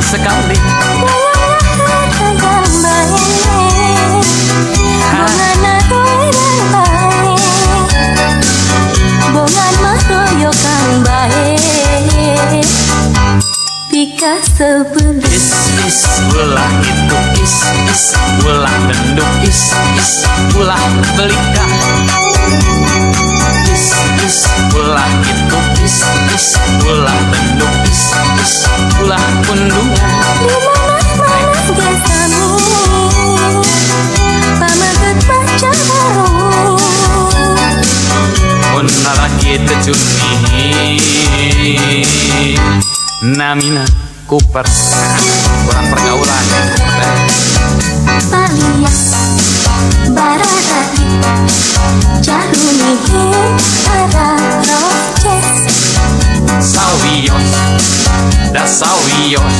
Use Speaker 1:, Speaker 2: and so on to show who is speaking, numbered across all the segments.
Speaker 1: Sombong sekali.
Speaker 2: Pika sebelah
Speaker 1: Is is ulah itu is is ulah benduk is is ulah belika Is is ulah itu is is ulah benduk is is ulah kundungan
Speaker 2: Manas-manas gesami Pamagat baca baru
Speaker 1: Onna lagi tejuni Namina Cooper Kurang pergaulan.
Speaker 2: Palia
Speaker 1: Da sawios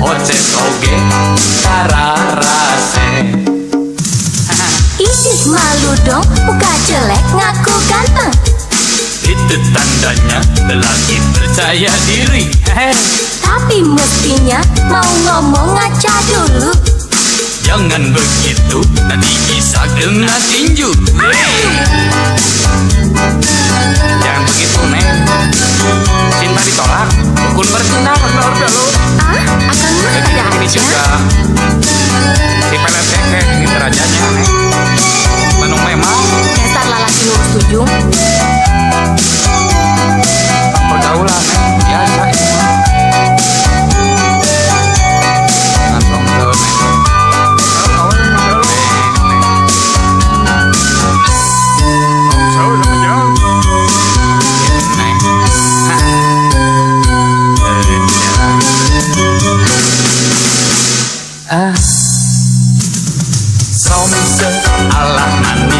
Speaker 1: Oces oge Kararase
Speaker 2: Idih malu dong Muka jelek ngaku ganteng
Speaker 1: Itu tandanya lelaki percaya diri.
Speaker 2: Tapi mestinya Mau ngomong ngaca dulu
Speaker 1: Jangan begitu Nanti bisa kena tinju Hei.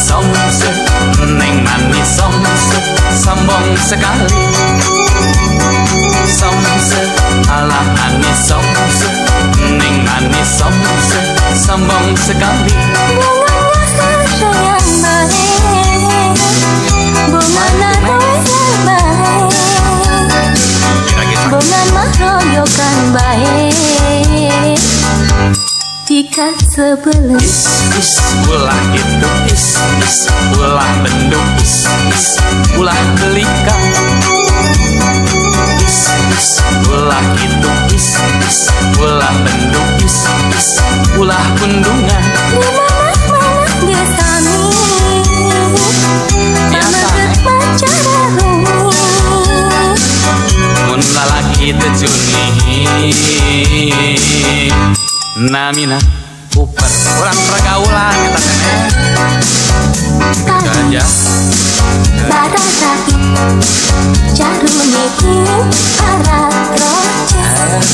Speaker 1: Somse Neng manis somse Sombong sekali Somse ala manis somse Neng manis somse Sombong sekali
Speaker 2: Bunganya yang baik Bunga nada baik Bunga mahroyokan baik Jika sebelah
Speaker 1: Is, is, ulah itu Is, is, ulah benduk Is, is, ulah belika Is, is, ulah itu Is, is, ulah benduk Is, is, ulah kundungan Namina. Cooper Kurang pergaulan Kita teh Gajah.
Speaker 2: Bararati Jarunihi Araroces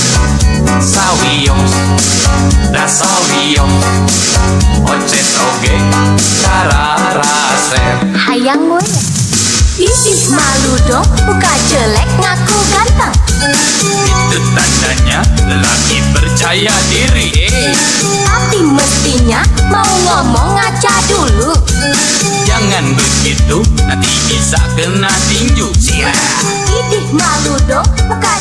Speaker 1: Sawios Da sawios Oces oge. Kararasep
Speaker 2: Hayang gue Ih malu dong. Muka jelek ngaku ganteng.
Speaker 1: Itu tandanya. Lelaki percaya diri
Speaker 2: ngomong ngaca dulu.
Speaker 1: Jangan begitu Nanti bisa kena tinju. Siap
Speaker 2: Idih malu dong. Ngaku